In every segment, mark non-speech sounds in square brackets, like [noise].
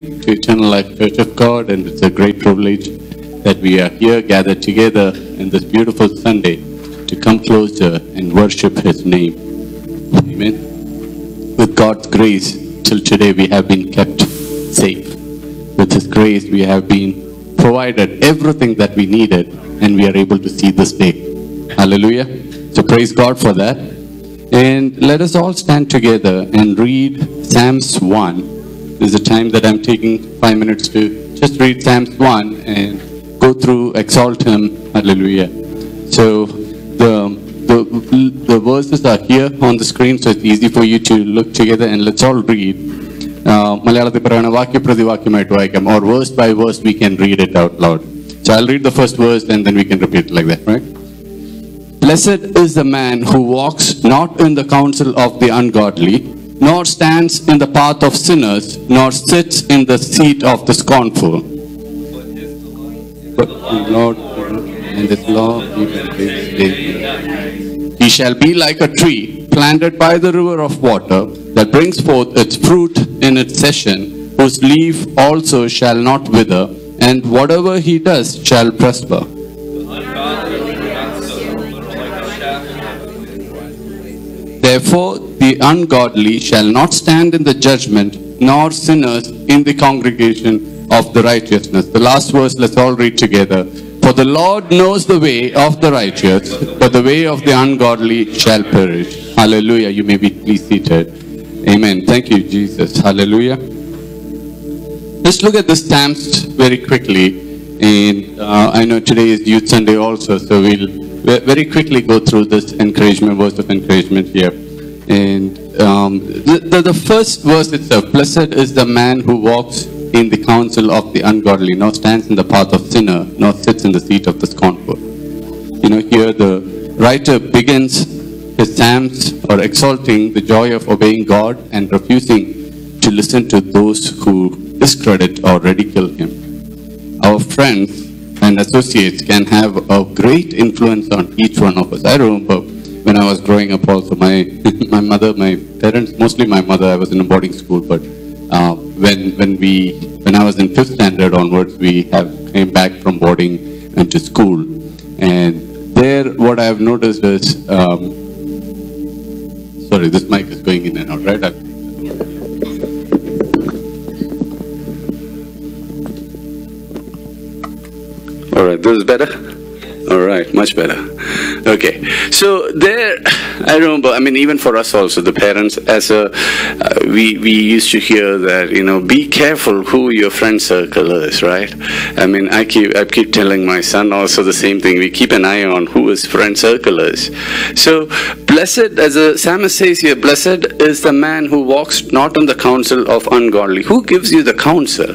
to Eternal Life Church of God, and it's a great privilege that we are here gathered together in this beautiful Sunday to come closer and worship His name. Amen. With God's grace, till today we have been kept safe. With His grace, we have been provided everything that we needed, and we are able to see this day. Hallelujah. So praise God for that. And let us all stand together and read Psalms 1 This is a time that I'm taking five minutes to just read Psalms 1 and go through, exalt Him. Hallelujah. So the, the, the verses are here on the screen, so it's easy for you to look together and let's all read. മലയാളത്തിൽ പറയുന്ന വാക്യപ്രതിവാക്യമായിട്ട് വായിക്കാം or verse by verse we can read it out loud. So I'll read the first verse and then we can repeat it like that, right? Blessed is the man who walks not in the counsel of the ungodly, nor stands in the path of sinners, nor sits in the seat of the scornful. But the Lord and His law he shall be like a tree planted by the river of water that brings forth its fruit in its season, whose leaf also shall not wither, and whatever he does shall prosper. Therefore, the ungodly shall not stand in the judgment, nor sinners in the congregation of the righteousness. The last verse, let's all read together. For the Lord knows the way of the righteous, but the way of the ungodly shall perish. Hallelujah. You may be please seated. Amen. Thank you, Jesus. Hallelujah. Let's look at the stamps very quickly. And uh, I know today is Youth Sunday also, so we'll very quickly go through this encouragement, words of encouragement here. And um, the, the, the first verse itself Blessed is the man who walks in the counsel of the ungodly, nor stands in the path of sinner, nor sits in the seat of the scornful. You know, here the writer begins his psalms for exalting the joy of obeying God and refusing to listen to those who discredit or ridicule him our friends and associates can have a great influence on each one of us. I remember when I was growing up also, my, [laughs] my mother, my parents, mostly my mother, I was in a boarding school, but uh, when, when we, when I was in fifth standard onwards, we have came back from boarding and to school. And there, what I have noticed is, um, sorry, this mic is going in and out, right? I'll- All right, this is better? All right, much better. Okay, so there, I remember, I mean, even for us also, the parents, as a, uh, we, we used to hear that, you know, be careful who your friend circle is, right? I mean, I keep, I keep telling my son also the same thing. We keep an eye on who his friend circle is. So, blessed, as a psalmist says here, blessed is the man who walks not on the counsel of ungodly. Who gives you the counsel?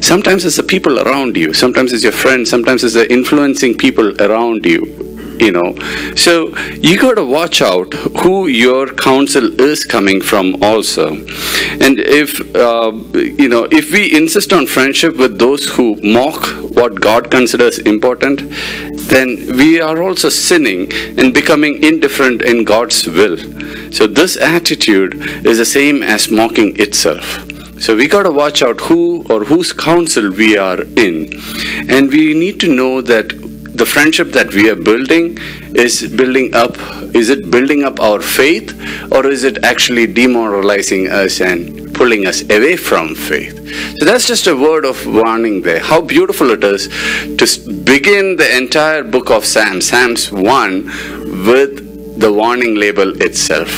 Sometimes it's the people around you, sometimes it's your friends, sometimes it's the influencing people around you you know. So you got to watch out who your counsel is coming from also. And if uh, you know if we insist on friendship with those who mock what god considers important then we are also sinning and becoming indifferent in god's will. So this attitude is the same as mocking itself. So we got to watch out who or whose counsel we are in. And we need to know that the friendship that we are building is building up is it building up our faith or is it actually demoralizing us and pulling us away from faith so that's just a word of warning there how beautiful it is to begin the entire book of psalms psalms 1 with the warning label itself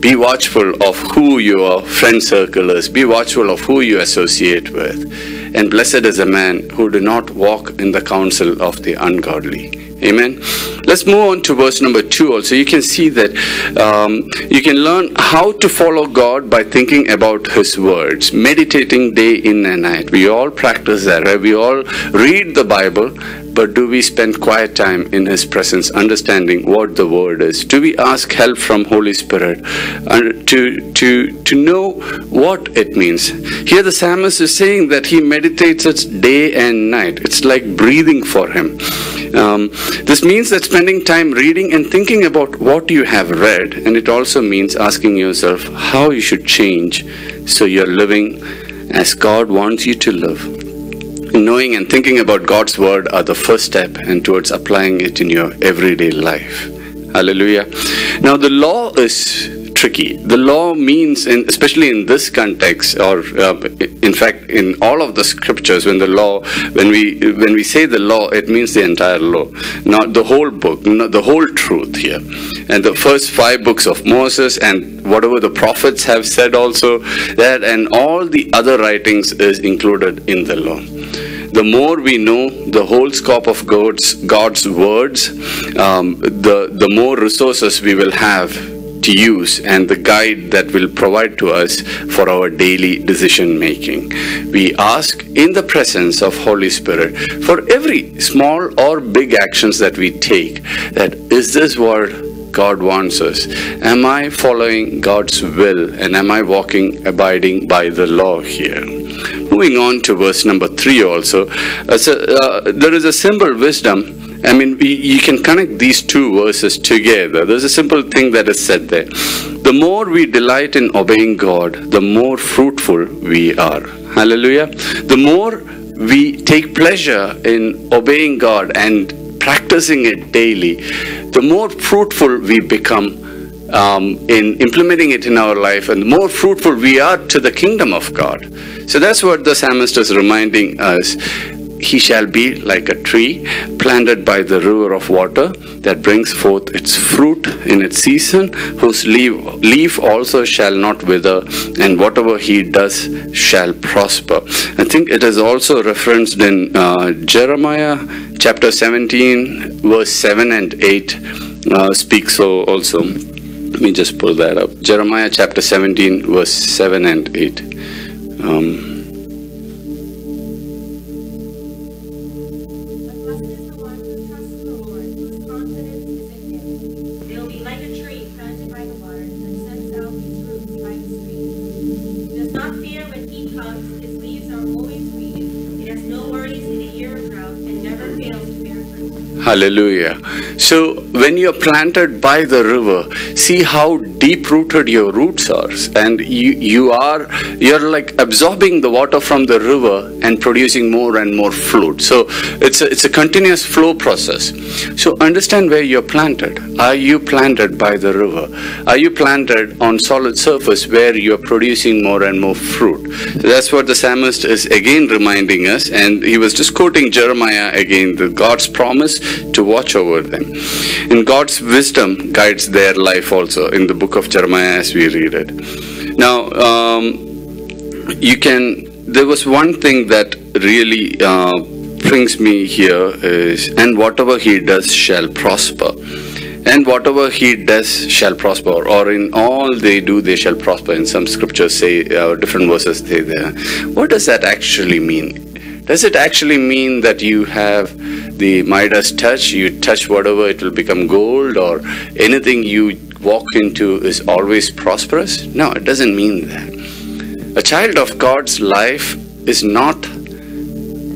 be watchful of who your friend circle is. Be watchful of who you associate with. And blessed is a man who do not walk in the counsel of the ungodly. Amen. Let's move on to verse number two. Also, you can see that um, you can learn how to follow God by thinking about His words, meditating day in and night. We all practice that, right? We all read the Bible, but do we spend quiet time in His presence, understanding what the Word is? Do we ask help from Holy Spirit uh, to to to know what it means? Here, the psalmist is saying that he meditates it day and night. It's like breathing for him. Um, this means that spending time reading and thinking about what you have read, and it also means asking yourself how you should change so you're living as God wants you to live. Knowing and thinking about God's word are the first step and towards applying it in your everyday life. Hallelujah. Now the law is tricky. The law means, in, especially in this context, or uh, in fact, in all of the scriptures, when the law, when we when we say the law, it means the entire law, not the whole book, not the whole truth here. And the first five books of Moses and whatever the prophets have said also, that and all the other writings is included in the law the more we know the whole scope of God's God's words, um, the the more resources we will have to use and the guide that will provide to us for our daily decision making. We ask in the presence of Holy Spirit for every small or big actions that we take that is this what God wants us? Am I following God's will and am I walking, abiding by the law here? Moving on to verse number three also, uh, so, uh, there is a simple wisdom I mean, we, you can connect these two verses together. There's a simple thing that is said there. The more we delight in obeying God, the more fruitful we are. Hallelujah. The more we take pleasure in obeying God and practicing it daily, the more fruitful we become um, in implementing it in our life, and more fruitful we are to the kingdom of God. So that's what the psalmist is reminding us he shall be like a tree planted by the river of water that brings forth its fruit in its season, whose leaf, leaf also shall not wither, and whatever he does shall prosper. I think it is also referenced in uh, Jeremiah chapter 17, verse 7 and 8, uh, speaks so also. Let me just pull that up. Jeremiah chapter 17, verse 7 and 8. Um, Hallelujah. So when you're planted by the river, see how deep rooted your roots are. And you, you are, you're like absorbing the water from the river and producing more and more fruit. So it's a, it's a continuous flow process. So understand where you're planted. Are you planted by the river? Are you planted on solid surface where you're producing more and more fruit? That's what the psalmist is again reminding us. And he was just quoting Jeremiah again, the God's promise to watch over them. And God's wisdom guides their life also in the book of Jeremiah as we read it. Now, um, you can, there was one thing that really uh, brings me here is, and whatever he does shall prosper. And whatever he does shall prosper, or in all they do, they shall prosper. In some scriptures say, uh, different verses say there. What does that actually mean? Does it actually mean that you have the Midas touch? You touch whatever, it will become gold, or anything you walk into is always prosperous? No, it doesn't mean that. A child of God's life is not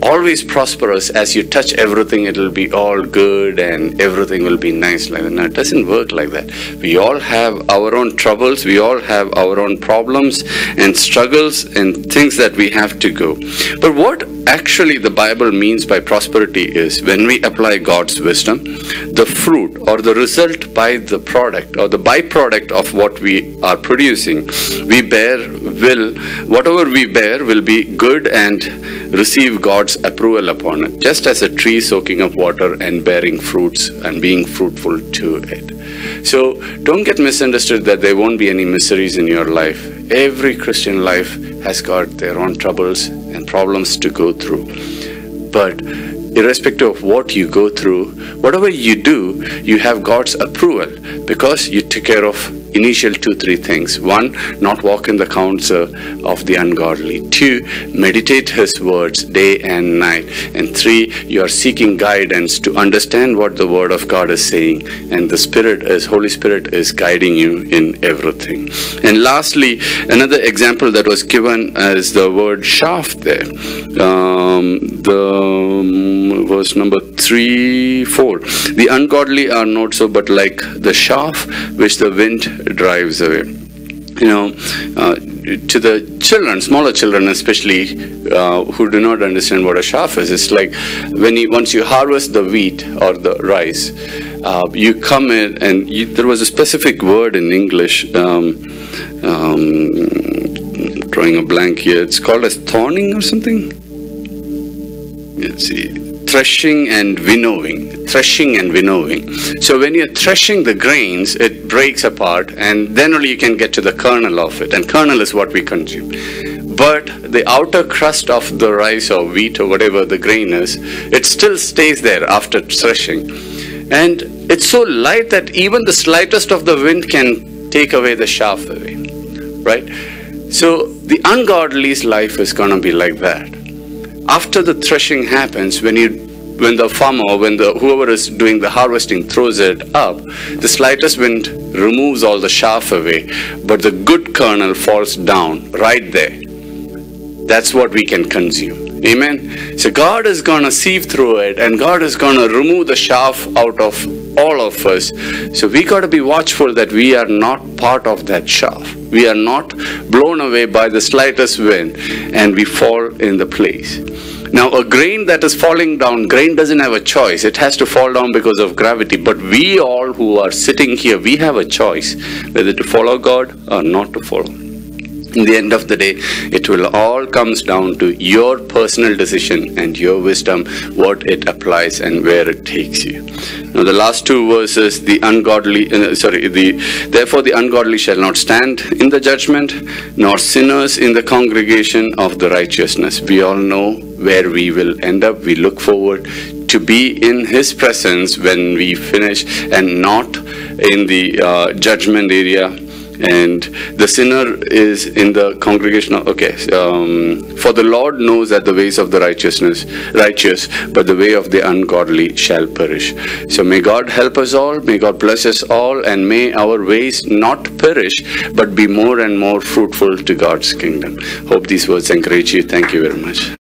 always prosperous. As you touch everything it'll be all good and everything will be nice like that. No it doesn't work like that. We all have our own troubles. We all have our own problems and struggles and things that we have to go. But what actually the bible means by prosperity is when we apply god's wisdom the fruit or the result by the product or the byproduct of what we are producing we bear will whatever we bear will be good and receive god's God's approval upon it, just as a tree soaking up water and bearing fruits and being fruitful to it. So don't get misunderstood that there won't be any miseries in your life. Every Christian life has got their own troubles and problems to go through. But irrespective of what you go through, whatever you do, you have God's approval because you took care of initial two, three things. One, not walk in the counsel of the ungodly. Two, meditate his words day and night. And three, you are seeking guidance to understand what the word of God is saying. And the Spirit is, Holy Spirit is guiding you in everything. And lastly, another example that was given as the word chaff there. Um, the verse number three, four. The ungodly are not so, but like the chaff which the wind drives away. You know, uh, to the children, smaller children especially, uh, who do not understand what a chaff is, it's like when you once you harvest the wheat or the rice, uh, you come in and you, there was a specific word in English. Um, um, drawing a blank here. It's called as thorning or something. Let's see threshing and winnowing. Threshing and winnowing. So when you're threshing the grains, it breaks apart, and then only you can get to the kernel of it. And kernel is what we consume. But the outer crust of the rice or wheat or whatever the grain is, it still stays there after threshing. And it's so light that even the slightest of the wind can take away the chaff away. Right? So the ungodly's life is going to be like that after the threshing happens, when you when the farmer when the whoever is doing the harvesting throws it up, the slightest wind removes all the chaff away, but the good kernel falls down right there. That's what we can consume. Amen. So God is gonna sieve through it and God is gonna remove the chaff out of all of us. So we gotta be watchful that we are not part of that chaff. We are not blown away by the slightest wind and we fall in the place. Now, a grain that is falling down, grain doesn't have a choice. It has to fall down because of gravity. But we all who are sitting here, we have a choice whether to follow God or not to follow in the end of the day it will all comes down to your personal decision and your wisdom what it applies and where it takes you. Now the last two verses the ungodly uh, sorry the therefore the ungodly shall not stand in the judgment nor sinners in the congregation of the righteousness. We all know where we will end up. We look forward to be in his presence when we finish and not in the uh, judgment area and the sinner is in the congregation of, okay um, for the lord knows that the ways of the righteousness righteous but the way of the ungodly shall perish. So may god help us all may god bless us all and may our ways not perish but be more and more fruitful to god's kingdom. Hope these words encourage you. Thank you very much